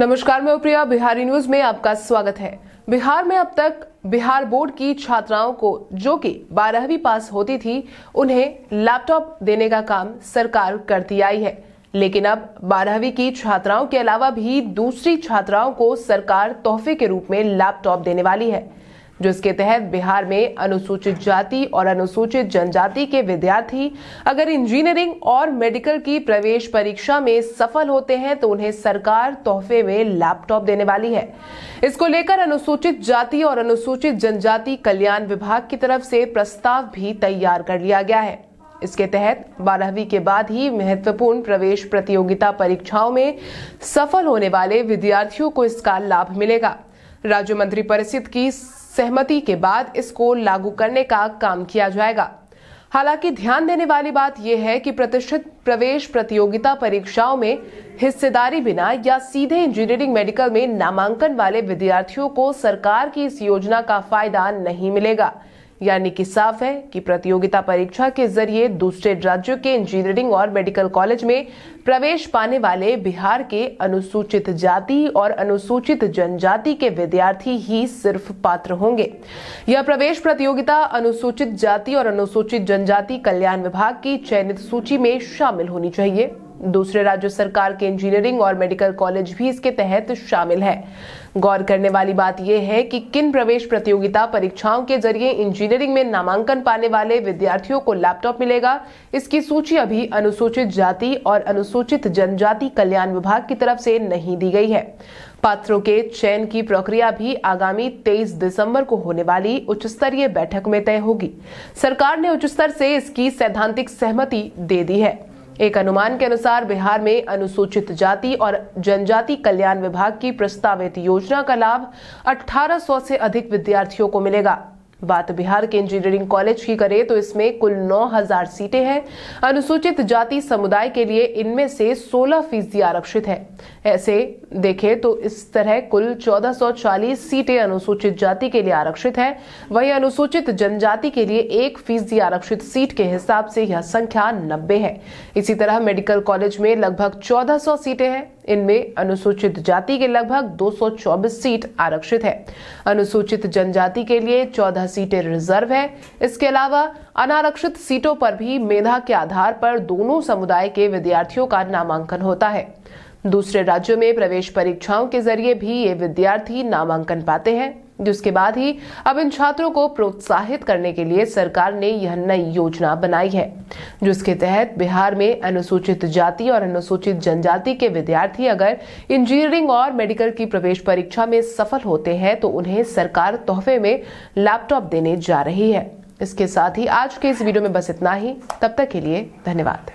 नमस्कार, मैं उप्रिया बिहारी न्यूज़ में आपका स्वागत है। बिहार में अब तक बिहार बोर्ड की छात्राओं को जो कि बारहवीं पास होती थी, उन्हें लैपटॉप देने का काम सरकार करती आई है। लेकिन अब बारहवीं की छात्राओं के अलावा भी दूसरी छात्राओं को सरकार तोहफे के रूप में लैपटॉप देने वाली है। जिसके तहत बिहार में अनुसूचित जाति और अनुसूचित जनजाति के विद्यार्थी अगर इंजीनियरिंग और मेडिकल की प्रवेश परीक्षा में सफल होते हैं तो उन्हें सरकार तोहफे में लैपटॉप देने वाली है। इसको लेकर अनुसूचित जाति और अनुसूचित जनजाति कल्याण विभाग की तरफ़ से प्रस्ताव भी तैयार कर लिया गया है। इसके तहत बारहवीं के बाद ही महत्वपूर्ण प्रवेश प्रतियोगिता परीक्षाओं में सफल होने वाले विद्यार्थियों को इसका लाभ मिलेगा। राज्य मंत्री परिषद की सहमति के बाद इसको लागू करने का काम किया जाएगा। हालाँकि ध्यान देने वाली बात यह है कि प्रतिष्ठित प्रवेश प्रतियोगिता परीक्षाओं में हिस्सेदारी बिना या सीधे इंजीनियरिंग मेडिकल में नामांकन वाले विद्यार्थियों को सरकार की इस योजना का फ़ायदा नहीं मिलेगा। यानी कि साफ़ है कि प्रतियोगिता परीक्षा के ज़रिए दूसरे राज्यों के इंजीनियरिंग और मेडिकल कॉलेज में प्रवेश पाने वाले बिहार के अनुसूचित जाति और अनुसूचित जनजाति के विद्यार्थी ही सिर्फ़ पात्र होंगे। यह प्रवेश प्रतियोगिता अनुसूचित जाति और अनुसूचित जनजाति कल्याण विभाग की चयनित सूची में शामिल होनी चाहिए। दूसरे राज्य सरकार के इंजीनियरिंग और मेडिकल कॉलेज भी इसके तहत शामिल है। गौर करने वाली बात यह है कि किन प्रवेश प्रतियोगिता परीक्षाओं के ज़रिए इंजीनियरिंग में नामांकन पाने वाले विद्यार्थियों को लैपटॉप मिलेगा, इसकी सूची अभी अनुसूचित जाति और अनुसूचित जनजाति कल्याण विभाग की तरफ़ से नहीं दी गई है। पात्रों के चयन की प्रक्रिया भी आगामी 23 दिसंबर को होने वाली उच्च स्तरीय बैठक में तय होगी। सरकार ने उच्च स्तर से इसकी सैद्धांतिक सहमति दे दी है। एक अनुमान के अनुसार बिहार में अनुसूचित जाति और जनजाति कल्याण विभाग की प्रस्तावित योजना का लाभ 1800 से अधिक विद्यार्थियों को मिलेगा। बात बिहार के इंजीनियरिंग कॉलेज की करें तो इसमें कुल 9000 सीटें हैं। अनुसूचित जाति समुदाय के लिए इनमें से 16 फ़ीसदी आरक्षित है। ऐसे देखें तो इस तरह कुल 1440 सीटें अनुसूचित जाति के लिए आरक्षित है। वहीं अनुसूचित जनजाति के लिए एक फ़ीसदी आरक्षित सीट के हिसाब से यह संख्या नब्बे है। इसी तरह मेडिकल कॉलेज में लगभग चौदह सीटें हैं। इनमें अनुसूचित जाति के लगभग 224 सीट आरक्षित है। अनुसूचित जनजाति के लिए 14 सीटें रिज़र्व है। इसके अलावा अनारक्षित सीटों पर भी मेधा के आधार पर दोनों समुदाय के विद्यार्थियों का नामांकन होता है। दूसरे राज्यों में प्रवेश परीक्षाओं के ज़रिए भी ये विद्यार्थी नामांकन पाते हैं। जिसके बाद ही अब इन छात्रों को प्रोत्साहित करने के लिए सरकार ने यह नई योजना बनाई है, जिसके तहत बिहार में अनुसूचित जाति और अनुसूचित जनजाति के विद्यार्थी अगर इंजीनियरिंग और मेडिकल की प्रवेश परीक्षा में सफल होते हैं तो उन्हें सरकार तोहफे में लैपटॉप देने जा रही है। इसके साथ ही आज के इस वीडियो में बस इतना ही। तब तक के लिए धन्यवाद।